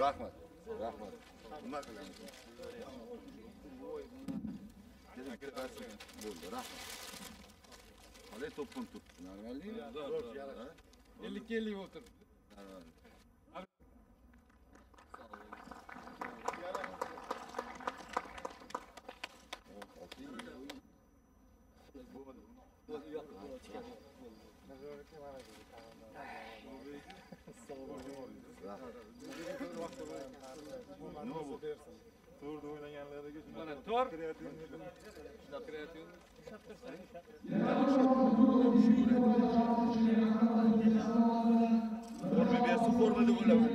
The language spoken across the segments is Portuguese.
rahmat rahmat nima qilamiz bo'ldi rahmat qalay to'pqin turibdi normalmi Ha? ellikka ellik o'tiribdi Normal. Nima bu? To'rda o'ynaganlariga mana to'rt kreativniy shunaqa kreativ Forma bersa forma deb o'ylaman.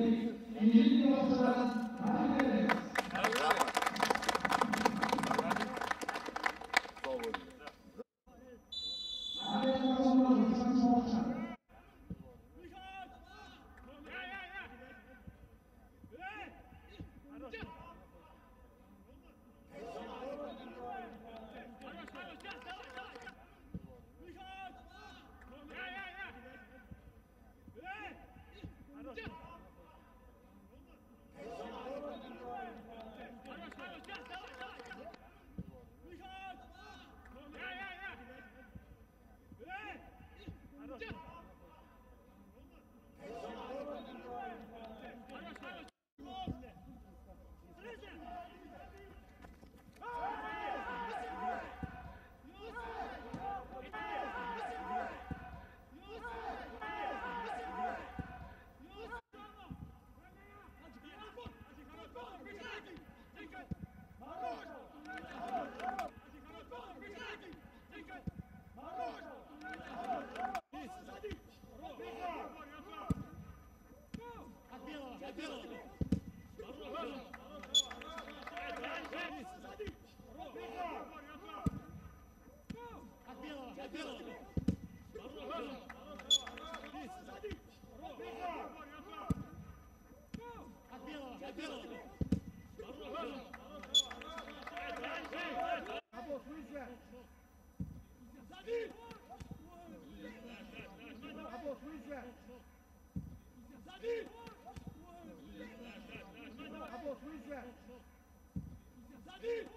Забить!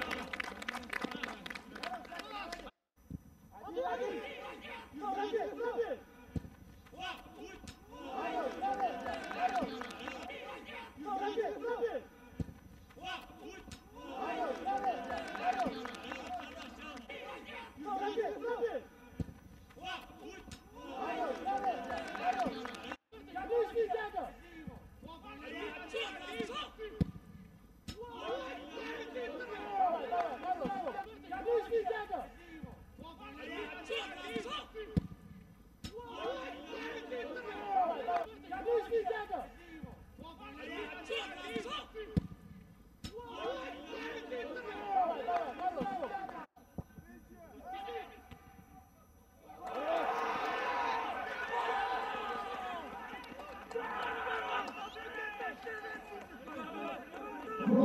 Thank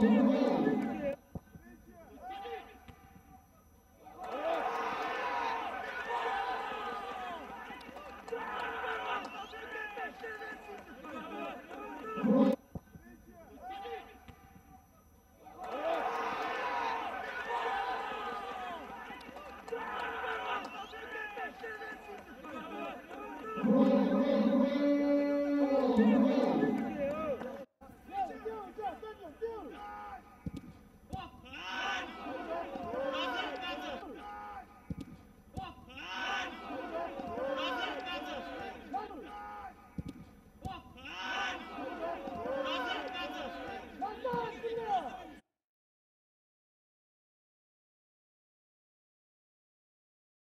you.